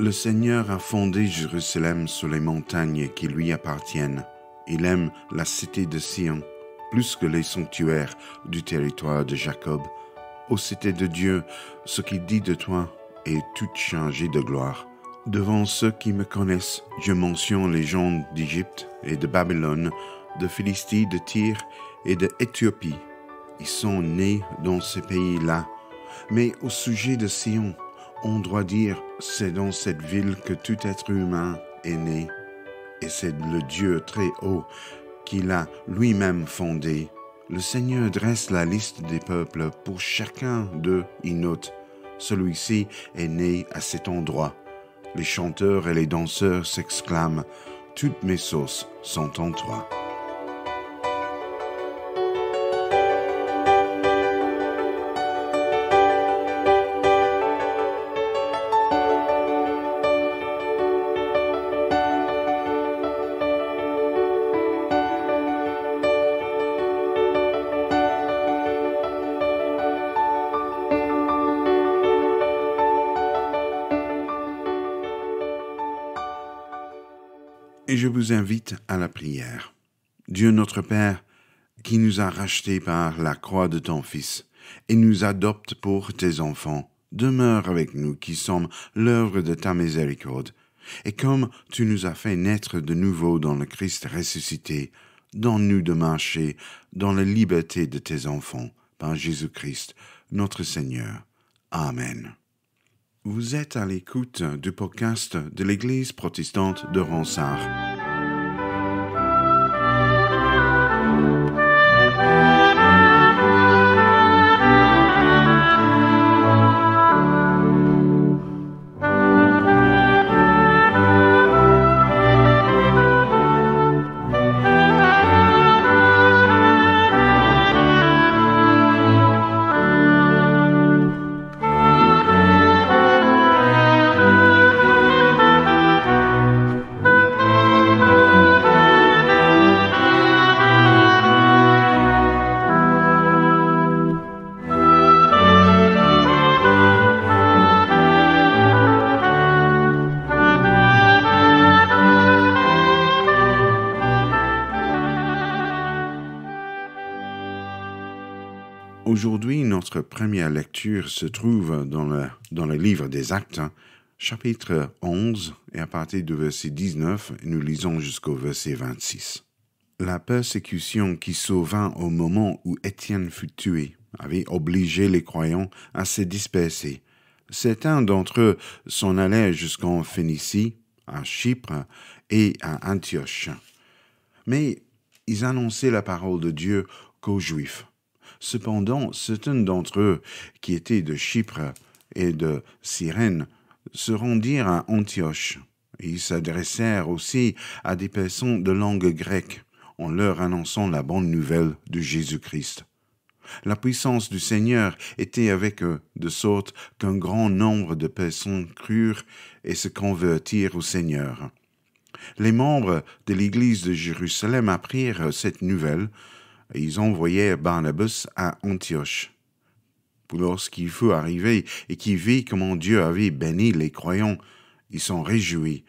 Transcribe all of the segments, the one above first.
Le Seigneur a fondé Jérusalem sur les montagnes qui lui appartiennent. Il aime la cité de Sion plus que les sanctuaires du territoire de Jacob. Ô cité de Dieu, ce qu'il dit de toi est tout changé de gloire. Devant ceux qui me connaissent, je mentionne les gens d'Égypte et de Babylone, de Philistie, de Tyr et d'Éthiopie. Ils sont nés dans ces pays-là. Mais au sujet de Sion, on doit dire, c'est dans cette ville que tout être humain est né, et c'est le Dieu très haut qu'il a lui-même fondé. Le Seigneur dresse la liste des peuples, pour chacun d'eux il note, celui-ci est né à cet endroit. Les chanteurs et les danseurs s'exclament, toutes mes sauces sont en toi. Je vous invite à la prière. Dieu notre Père, qui nous a rachetés par la croix de ton Fils, et nous adopte pour tes enfants, demeure avec nous qui sommes l'œuvre de ta miséricorde. Et comme tu nous as fait naître de nouveau dans le Christ ressuscité, donne-nous de marcher dans la liberté de tes enfants, par Jésus-Christ, notre Seigneur. Amen. Vous êtes à l'écoute du podcast de l'Église protestante de Ronsard. Notre première lecture se trouve dans le, dans le livre des Actes, hein, chapitre 11, et à partir du verset 19, nous lisons jusqu'au verset 26. La persécution qui sauva au moment où Étienne fut tué avait obligé les croyants à se disperser. Certains d'entre eux s'en allaient jusqu'en Phénicie, à Chypre et à Antioche. Mais ils annonçaient la parole de Dieu qu'aux Juifs. Cependant, certains d'entre eux, qui étaient de Chypre et de Cyrène, se rendirent à Antioche. Ils s'adressèrent aussi à des personnes de langue grecque, en leur annonçant la bonne nouvelle de Jésus-Christ. La puissance du Seigneur était avec eux, de sorte qu'un grand nombre de personnes crurent et se convertirent au Seigneur. Les membres de l'Église de Jérusalem apprirent cette nouvelle, ils envoyèrent Barnabas à Antioche. Lorsqu'il fut arrivé et qu'il vit comment Dieu avait béni les croyants, ils sont réjouis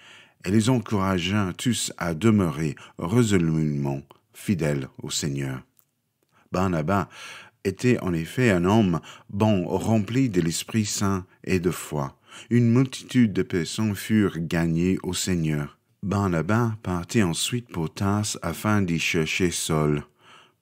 et les encouragea tous à demeurer résolument fidèles au Seigneur. Barnabas était en effet un homme bon, rempli de l'Esprit Saint et de foi. Une multitude de personnes furent gagnées au Seigneur. Barnabas partit ensuite pour Tasse afin d'y chercher Saul.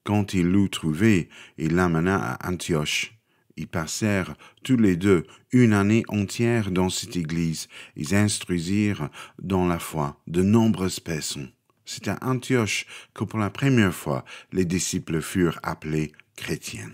Quand il l'eut trouvé, il l'amena à Antioche. Ils passèrent tous les deux une année entière dans cette église. Ils instruisirent dans la foi de nombreuses personnes. C'est à Antioche que pour la première fois les disciples furent appelés chrétiens.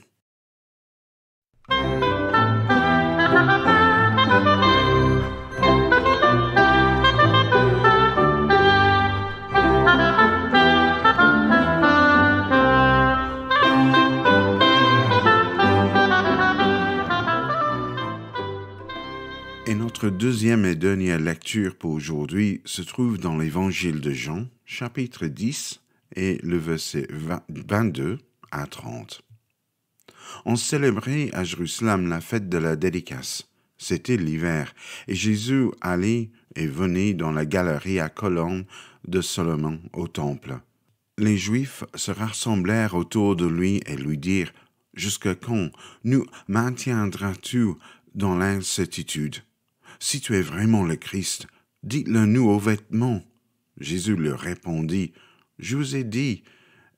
Deuxième et dernière lecture pour aujourd'hui se trouve dans l'Évangile de Jean, chapitre 10 et le verset 22 à 30. On célébrait à Jérusalem la fête de la dédicace. C'était l'hiver, et Jésus allait et venez dans la galerie à colonnes de Salomon au temple. Les Juifs se rassemblèrent autour de lui et lui dirent Jusqu'à quand nous maintiendras-tu dans l'incertitude? Si tu es vraiment le Christ, dites-le nous aux vêtements. Jésus leur répondit Je vous ai dit,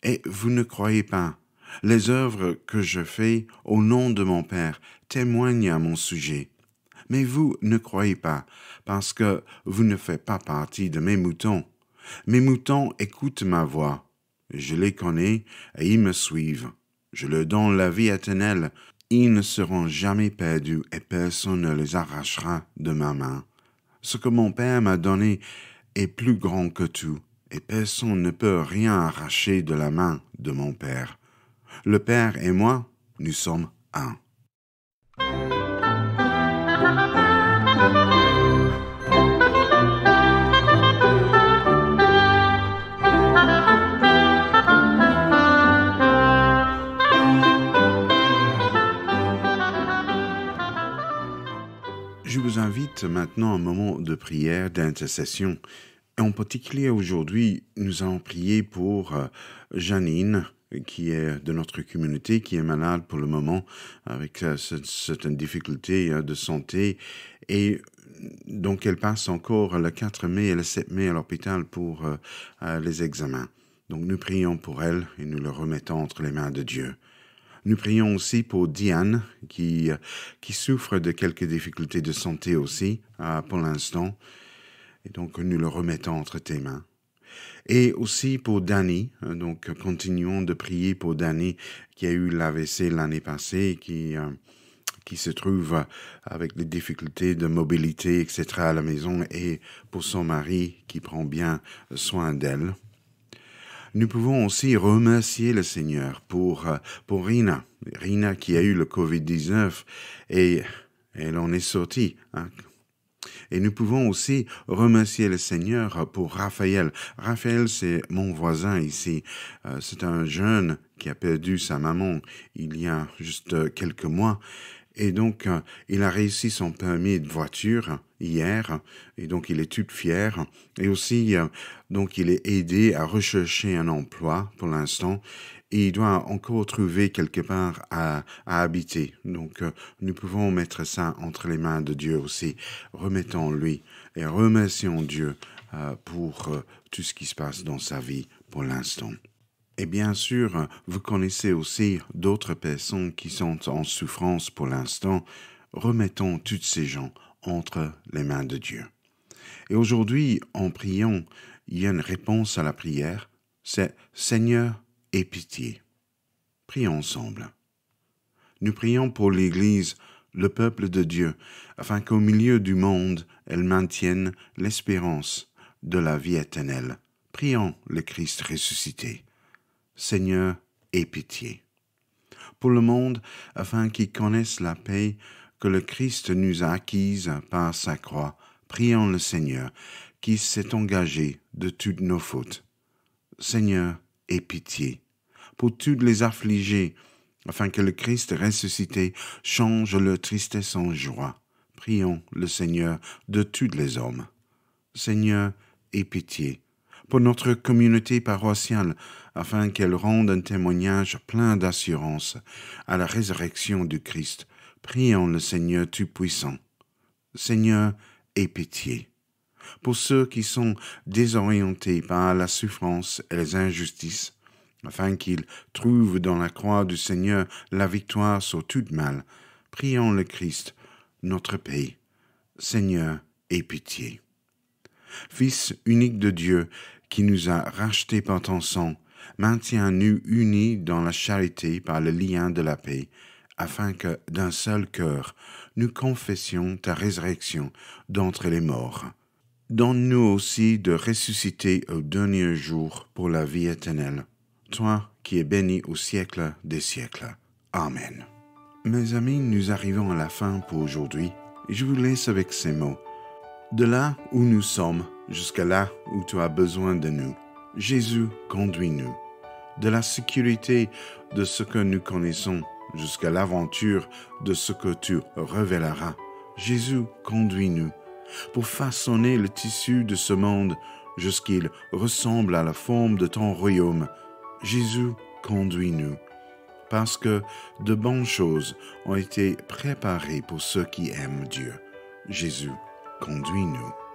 et vous ne croyez pas. Les œuvres que je fais au nom de mon Père témoignent à mon sujet. Mais vous ne croyez pas, parce que vous ne faites pas partie de mes moutons. Mes moutons écoutent ma voix. Je les connais et ils me suivent. Je leur donne la vie éternelle. Ils ne seront jamais perdus et personne ne les arrachera de ma main. Ce que mon Père m'a donné est plus grand que tout, et personne ne peut rien arracher de la main de mon Père. Le Père et moi, nous sommes un. Je vous invite maintenant à un moment de prière, d'intercession. En particulier aujourd'hui, nous allons prier pour euh, Janine, qui est de notre communauté, qui est malade pour le moment avec euh, certaines difficultés euh, de santé. Et donc, elle passe encore le 4 mai et le 7 mai à l'hôpital pour les examens. Donc, nous prions pour elle et nous le remettons entre les mains de Dieu. Nous prions aussi pour Diane, qui, qui souffre de quelques difficultés de santé aussi, pour l'instant. Et donc, nous le remettons entre tes mains. Et aussi pour Danny, hein, donc continuons de prier pour Danny qui a eu l'AVC l'année passée, qui, euh, qui se trouve avec des difficultés de mobilité, etc. à la maison, et pour son mari qui prend bien soin d'elle. Nous pouvons aussi remercier le Seigneur pour, euh, pour Rina, Rina qui a eu le Covid-19 et elle en est sortie. Hein. Et nous pouvons aussi remercier le Seigneur pour Raphaël. Raphaël, c'est mon voisin ici. Euh, c'est un jeune qui a perdu sa maman il y a juste quelques mois. Et donc, euh, il a réussi son permis de voiture hier, et donc il est tout fier. Et aussi, euh, donc il est aidé à rechercher un emploi pour l'instant et il doit encore trouver quelque part à, habiter. Donc, euh, nous pouvons mettre ça entre les mains de Dieu aussi. Remettons-lui et remercions Dieu pour tout ce qui se passe dans sa vie pour l'instant. Et bien sûr, vous connaissez aussi d'autres personnes qui sont en souffrance pour l'instant. Remettons toutes ces gens entre les mains de Dieu. Et aujourd'hui, en priant, il y a une réponse à la prière. C'est Seigneur, et pitié. Prions ensemble. Nous prions pour l'Église, le peuple de Dieu, afin qu'au milieu du monde, elle maintienne l'espérance de la vie éternelle. Prions le Christ ressuscité. Seigneur, aie pitié. Pour le monde, afin qu'il connaisse la paix que le Christ nous a acquise par sa croix, prions le Seigneur, qui s'est engagé de toutes nos fautes. Seigneur, et pitié pour toutes les affligés, afin que le Christ ressuscité change leur tristesse en joie. Prions le Seigneur de tous les hommes. Seigneur, aie pitié pour notre communauté paroissiale, afin qu'elle rende un témoignage plein d'assurance à la résurrection du Christ. Prions le Seigneur Tout-Puissant. Seigneur, aie pitié pour ceux qui sont désorientés par la souffrance et les injustices, afin qu'ils trouvent dans la croix du Seigneur la victoire sur tout mal. Prions le Christ, notre paix. Seigneur, aie pitié. Fils unique de Dieu, qui nous a rachetés par ton sang, maintiens-nous unis dans la charité par le lien de la paix, afin que, d'un seul cœur, nous confessions ta résurrection d'entre les morts Donne-nous aussi de ressusciter au dernier jour pour la vie éternelle. Toi qui es béni au siècle des siècles. Amen. Mes amis, nous arrivons à la fin pour aujourd'hui je vous laisse avec ces mots. De là où nous sommes jusqu'à là où tu as besoin de nous, Jésus conduit-nous. De la sécurité de ce que nous connaissons jusqu'à l'aventure de ce que tu révéleras, Jésus conduit-nous pour façonner le tissu de ce monde jusqu'il ressemble à la forme de ton royaume. Jésus, conduis-nous, parce que de bonnes choses ont été préparées pour ceux qui aiment Dieu. Jésus, conduis-nous.